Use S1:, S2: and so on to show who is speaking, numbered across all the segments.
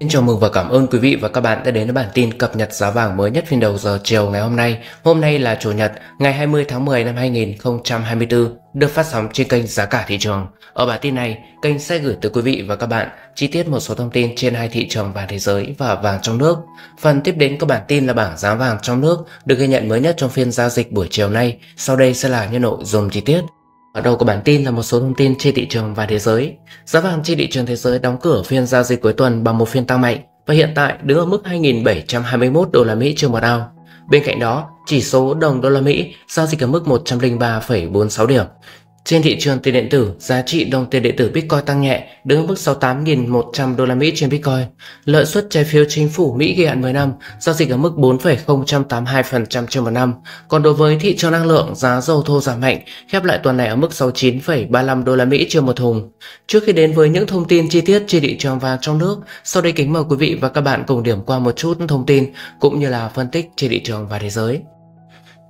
S1: Xin chào mừng và cảm ơn quý vị và các bạn đã đến với bản tin cập nhật giá vàng mới nhất phiên đầu giờ chiều ngày hôm nay. Hôm nay là Chủ nhật, ngày 20 tháng 10 năm 2024, được phát sóng trên kênh Giá cả thị trường. Ở bản tin này, kênh sẽ gửi tới quý vị và các bạn chi tiết một số thông tin trên hai thị trường vàng thế giới và vàng trong nước. Phần tiếp đến các bản tin là bảng giá vàng trong nước được ghi nhận mới nhất trong phiên giao dịch buổi chiều nay. Sau đây sẽ là những nội dung chi tiết. Ở đầu của bản tin là một số thông tin trên thị trường và thế giới. Giá vàng trên thị trường thế giới đóng cửa phiên giao dịch cuối tuần bằng một phiên tăng mạnh và hiện tại đứng ở mức 2.721 đô la Mỹ trên một ao. Bên cạnh đó, chỉ số đồng đô la Mỹ giao dịch ở mức 103,46 điểm. Trên thị trường tiền điện tử, giá trị đồng tiền điện tử Bitcoin tăng nhẹ, đứng ở mức 68.100 đô la Mỹ trên Bitcoin. Lợi suất trái phiếu chính phủ Mỹ kỳ hạn 10 năm giao dịch ở mức 4,082% trên một năm. Còn đối với thị trường năng lượng, giá dầu thô giảm mạnh, khép lại tuần này ở mức 69,35 đô la Mỹ trên một thùng. Trước khi đến với những thông tin chi tiết trên thị trường vàng trong nước, sau đây kính mời quý vị và các bạn cùng điểm qua một chút thông tin cũng như là phân tích trên thị trường và thế giới.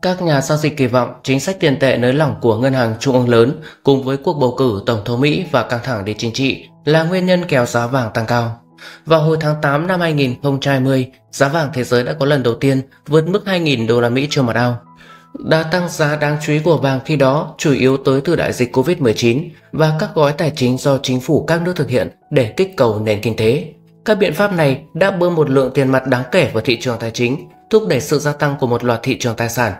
S1: Các nhà giao dịch kỳ vọng chính sách tiền tệ nới lỏng của ngân hàng trung ương lớn cùng với cuộc bầu cử tổng thống Mỹ và căng thẳng địa chính trị là nguyên nhân kéo giá vàng tăng cao. Vào hồi tháng 8 năm 2020, giá vàng thế giới đã có lần đầu tiên vượt mức 2.000 đô la Mỹ trên một ao. Đa tăng giá đáng chú ý của vàng khi đó chủ yếu tới từ đại dịch Covid-19 và các gói tài chính do chính phủ các nước thực hiện để kích cầu nền kinh tế. Các biện pháp này đã bơm một lượng tiền mặt đáng kể vào thị trường tài chính, thúc đẩy sự gia tăng của một loạt thị trường tài sản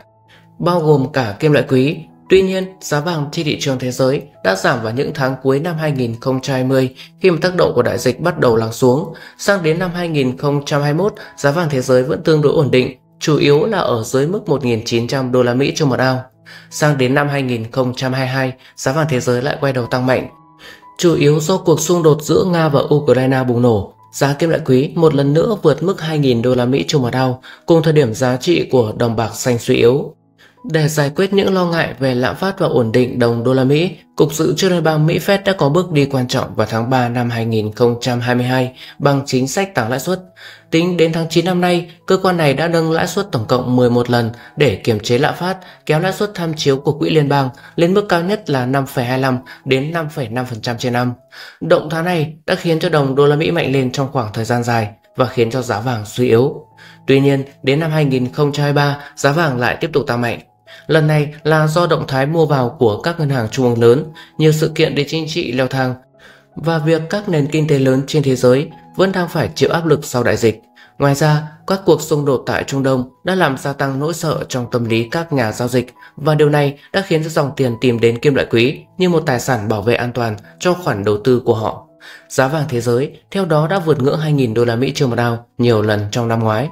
S1: bao gồm cả kim loại quý. Tuy nhiên, giá vàng trên thị trường thế giới đã giảm vào những tháng cuối năm 2020 khi mà tác động của đại dịch bắt đầu lắng xuống. Sang đến năm 2021, giá vàng thế giới vẫn tương đối ổn định, chủ yếu là ở dưới mức 1.900 đô la Mỹ cho một ao. Sang đến năm 2022, giá vàng thế giới lại quay đầu tăng mạnh. Chủ yếu do cuộc xung đột giữa Nga và Ukraine bùng nổ, giá kim loại quý một lần nữa vượt mức 2.000 đô la Mỹ chung một ao, cùng thời điểm giá trị của đồng bạc xanh suy yếu. Để giải quyết những lo ngại về lạm phát và ổn định đồng đô la Mỹ, Cục Dự trữ Liên bang Mỹ Fed đã có bước đi quan trọng vào tháng 3 năm 2022 bằng chính sách tăng lãi suất. Tính đến tháng 9 năm nay, cơ quan này đã nâng lãi suất tổng cộng 11 lần để kiềm chế lạm phát, kéo lãi suất tham chiếu của quỹ liên bang lên mức cao nhất là 5,25 đến 5,5% trên năm. Động thái này đã khiến cho đồng đô la Mỹ mạnh lên trong khoảng thời gian dài và khiến cho giá vàng suy yếu. Tuy nhiên, đến năm 2023, giá vàng lại tiếp tục tăng mạnh. Lần này là do động thái mua vào của các ngân hàng trung ương lớn, nhiều sự kiện địa chính trị leo thang và việc các nền kinh tế lớn trên thế giới vẫn đang phải chịu áp lực sau đại dịch. Ngoài ra, các cuộc xung đột tại Trung Đông đã làm gia tăng nỗi sợ trong tâm lý các nhà giao dịch và điều này đã khiến cho dòng tiền tìm đến kim loại quý như một tài sản bảo vệ an toàn cho khoản đầu tư của họ. Giá vàng thế giới theo đó đã vượt ngưỡng 2.000 đô la Mỹ trên một ao nhiều lần trong năm ngoái.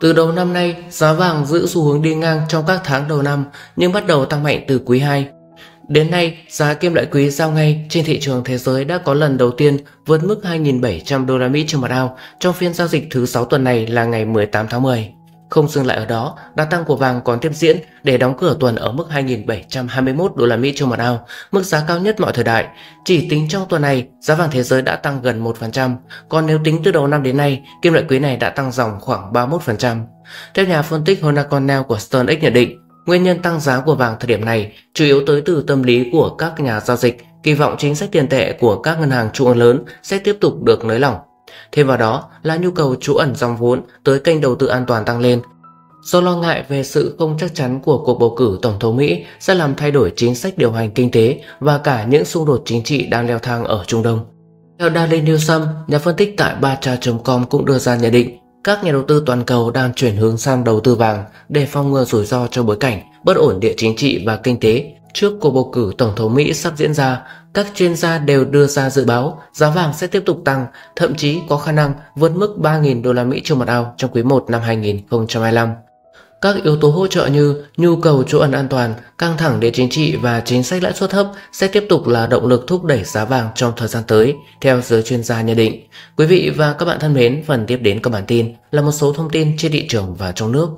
S1: Từ đầu năm nay, giá vàng giữ xu hướng đi ngang trong các tháng đầu năm nhưng bắt đầu tăng mạnh từ quý 2. Đến nay, giá kim loại quý giao ngay trên thị trường thế giới đã có lần đầu tiên vượt mức 2.700 đô la Mỹ trên một ao trong phiên giao dịch thứ 6 tuần này là ngày 18 tháng 10. Không dừng lại ở đó, đà tăng của vàng còn tiếp diễn để đóng cửa tuần ở mức 2.721 đô la Mỹ trên một ao, mức giá cao nhất mọi thời đại. Chỉ tính trong tuần này, giá vàng thế giới đã tăng gần 1%, còn nếu tính từ đầu năm đến nay, kim loại quý này đã tăng dòng khoảng 31%. Theo nhà phân tích Hona Cornell của StoneX nhận định, nguyên nhân tăng giá của vàng thời điểm này chủ yếu tới từ tâm lý của các nhà giao dịch, kỳ vọng chính sách tiền tệ của các ngân hàng trung ương lớn sẽ tiếp tục được nới lỏng. Thêm vào đó là nhu cầu trú ẩn dòng vốn tới kênh đầu tư an toàn tăng lên. Do lo ngại về sự không chắc chắn của cuộc bầu cử Tổng thống Mỹ sẽ làm thay đổi chính sách điều hành kinh tế và cả những xung đột chính trị đang leo thang ở Trung Đông. Theo Daily Newsom, nhà phân tích tại Bacha.com cũng đưa ra nhận định các nhà đầu tư toàn cầu đang chuyển hướng sang đầu tư vàng để phòng ngừa rủi ro cho bối cảnh bất ổn địa chính trị và kinh tế trước cuộc bầu cử Tổng thống Mỹ sắp diễn ra các chuyên gia đều đưa ra dự báo giá vàng sẽ tiếp tục tăng, thậm chí có khả năng vượt mức 3.000 đô la Mỹ trên một ao trong quý 1 năm 2025. Các yếu tố hỗ trợ như nhu cầu chỗ ẩn an toàn, căng thẳng địa chính trị và chính sách lãi suất thấp sẽ tiếp tục là động lực thúc đẩy giá vàng trong thời gian tới, theo giới chuyên gia nhận định. Quý vị và các bạn thân mến, phần tiếp đến các bản tin là một số thông tin trên thị trường và trong nước.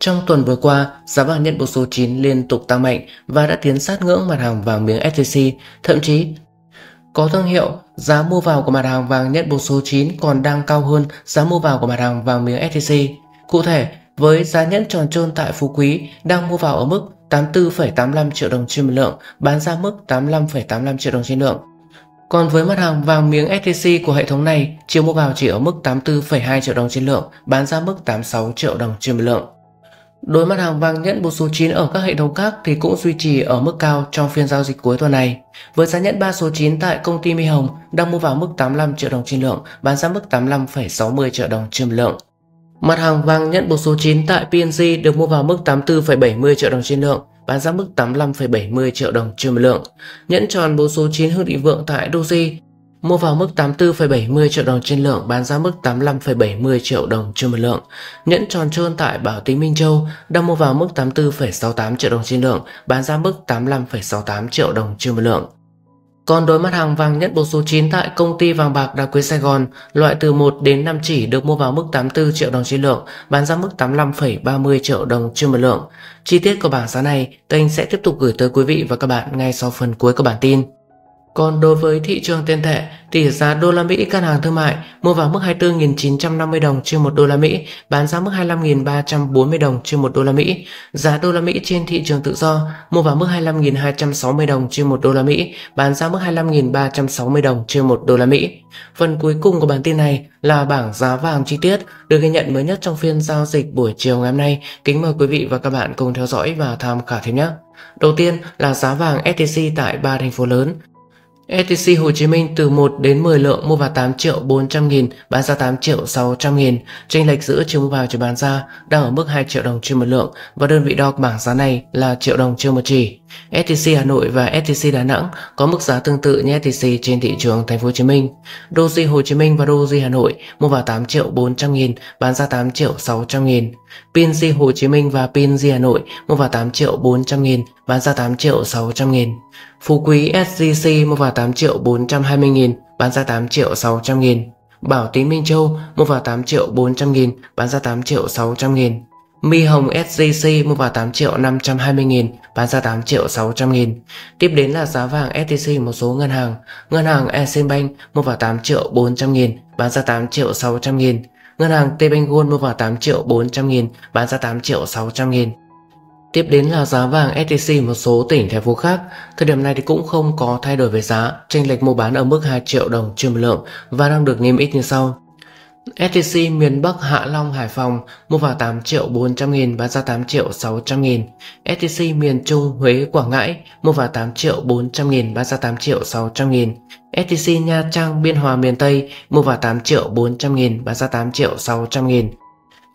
S1: Trong tuần vừa qua, giá vàng nhận bộ số 9 liên tục tăng mạnh và đã tiến sát ngưỡng mặt hàng vàng miếng SJC, thậm chí có thương hiệu, giá mua vào của mặt hàng vàng nhận bộ số 9 còn đang cao hơn giá mua vào của mặt hàng vàng miếng SJC. Cụ thể, với giá nhẫn tròn trơn tại Phú Quý đang mua vào ở mức 84,85 triệu đồng trên một lượng, bán ra mức 85,85 triệu đồng trên lượng. Còn với mặt hàng vàng miếng SJC của hệ thống này, chiều mua vào chỉ ở mức 84,2 triệu đồng trên lượng, bán ra mức 86 triệu đồng trên một lượng. Đối mặt hàng vàng nhẫn một số 9 ở các hệ thống khác thì cũng duy trì ở mức cao trong phiên giao dịch cuối tuần này. Với giá nhẫn 3 số 9 tại công ty Mi Hồng đang mua vào mức 85 triệu đồng trên lượng, bán ra mức 85,60 triệu đồng trên lượng. Mặt hàng vàng nhẫn một số 9 tại PNG được mua vào mức 84,70 triệu đồng trên lượng, bán ra mức 85,70 triệu đồng trên lượng. Nhẫn tròn bộ số 9 Hương Thị Vượng tại Doji Mua vào mức 84,70 triệu đồng trên lượng, bán ra mức 85,70 triệu đồng trên một lượng. Nhẫn tròn trơn tại Bảo Tín Minh Châu đang mua vào mức 84,68 triệu đồng trên lượng, bán ra mức 85,68 triệu đồng trên một lượng. Còn đối mặt hàng vàng nhất bộ số 9 tại công ty vàng bạc đá quý Sài Gòn, loại từ 1 đến 5 chỉ được mua vào mức 84 triệu đồng trên lượng, bán ra mức 85,30 triệu đồng trên một lượng. Chi tiết của bảng giá này, kênh sẽ tiếp tục gửi tới quý vị và các bạn ngay sau phần cuối của bản tin. Còn đối với thị trường tiền tệ, tỷ giá đô la Mỹ ngân hàng thương mại mua vào mức 24.950 đồng trên 1 đô la Mỹ, bán ra mức 25.340 đồng trên 1 đô la Mỹ. Giá đô la Mỹ trên thị trường tự do mua vào mức 25.260 đồng trên 1 đô la Mỹ, bán ra mức 25.360 đồng trên 1 đô la Mỹ. Phần cuối cùng của bản tin này là bảng giá vàng chi tiết được ghi nhận mới nhất trong phiên giao dịch buổi chiều ngày hôm nay. Kính mời quý vị và các bạn cùng theo dõi và tham khảo thêm nhé. Đầu tiên là giá vàng SJC tại ba thành phố lớn. STC Hồ Chí Minh từ 1 đến 10 lượng mua vào 8 triệu 400 nghìn, bán ra 8 triệu 600 nghìn. Chênh lệch giữa chiều mua vào chiều bán ra đang ở mức 2 triệu đồng trên một lượng và đơn vị đo bảng giá này là triệu đồng trên một chỉ. STC Hà Nội và STC Đà Nẵng có mức giá tương tự như STC trên thị trường Thành phố Hồ Chí Minh. Doji Hồ Chí Minh và Doji Hà Nội mua vào 8 triệu 400 nghìn, bán ra 8 triệu 600 nghìn. PNG Hồ Chí Minh và PNG Hà Nội mua vào 8 triệu 400 nghìn, bán ra 8 triệu 600 nghìn. Phú Quý SGC mua vào 8 triệu 420 nghìn, bán ra 8 triệu 600 nghìn. Bảo Tín Minh Châu mua vào 8 triệu 400 nghìn, bán ra 8 triệu 600 nghìn. Mi Hồng SJC mua vào 8 triệu 520 nghìn, bán ra 8 triệu 600 nghìn. Tiếp đến là giá vàng STC một số ngân hàng. Ngân hàng Eximbank mua vào 8 triệu 400 nghìn, bán ra 8 triệu 600 nghìn. Ngân hàng Tbank Gold mua vào 8 triệu 400 nghìn, bán ra 8 triệu 600 nghìn. Tiếp đến là giá vàng STC một số tỉnh thành phố khác. Thời điểm này thì cũng không có thay đổi về giá, chênh lệch mua bán ở mức 2 triệu đồng trên một lượng và đang được niêm yết như sau. STC miền Bắc Hạ Long Hải Phòng mua vào 8 triệu 400 nghìn bán ra 8 triệu 600 nghìn. STC miền Trung Huế Quảng Ngãi mua vào 8 triệu 400 nghìn bán ra 8 triệu 600 nghìn. STC Nha Trang Biên Hòa miền Tây mua vào 8 triệu 400 nghìn bán ra 8 triệu 600 nghìn.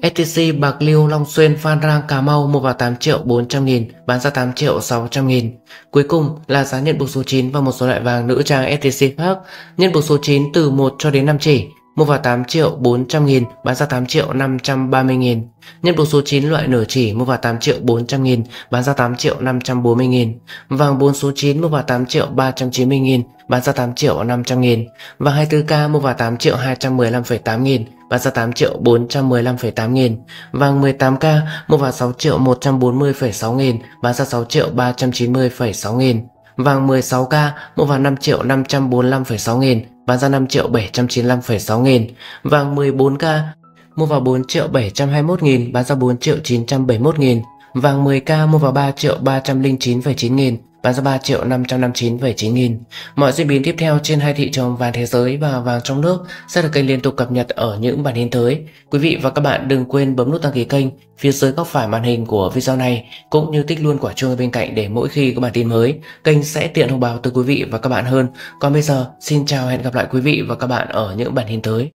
S1: STC Bạc Liêu Long Xuyên Phan Rang Cà Mau mua vào 8 triệu 400 nghìn, bán ra 8 triệu 600 nghìn. Cuối cùng là giá nhận buộc số 9 và một số loại vàng nữ trang STC khác. Nhận buộc số 9 từ 1 cho đến 5 chỉ, mua vào 8 triệu 400 nghìn, bán ra 8 triệu 530 nghìn. Nhân buộc số 9 loại nửa chỉ mua vào 8 triệu 400 nghìn, bán ra 8 triệu 540 nghìn. Vàng 4 số 9 mua vào 8 triệu 390 nghìn, bán ra 8 triệu 500 nghìn. Vàng 24K mua vào 8 triệu 215,8 nghìn, bán ra 8 triệu 415,8 nghìn. Vàng 18K mua vào 6 triệu 140,6 nghìn, bán ra 6 triệu 390,6 nghìn. Vàng 16K mua vào 5 triệu 545,6 nghìn, bán ra 5 triệu 795,6 nghìn. Vàng 14K mua vào 4 triệu 721 nghìn, bán ra 4 triệu 971 nghìn. Vàng 10K mua vào 3 triệu 309,9 nghìn, bán ra 3 triệu 559,9 nghìn. Mọi diễn biến tiếp theo trên hai thị trường vàng thế giới và vàng trong nước sẽ được kênh liên tục cập nhật ở những bản tin tới. Quý vị và các bạn đừng quên bấm nút đăng ký kênh phía dưới góc phải màn hình của video này cũng như tích luôn quả chuông ở bên cạnh để mỗi khi có bản tin mới, kênh sẽ tiện thông báo tới quý vị và các bạn hơn. Còn bây giờ, xin chào hẹn gặp lại quý vị và các bạn ở những bản tin tới.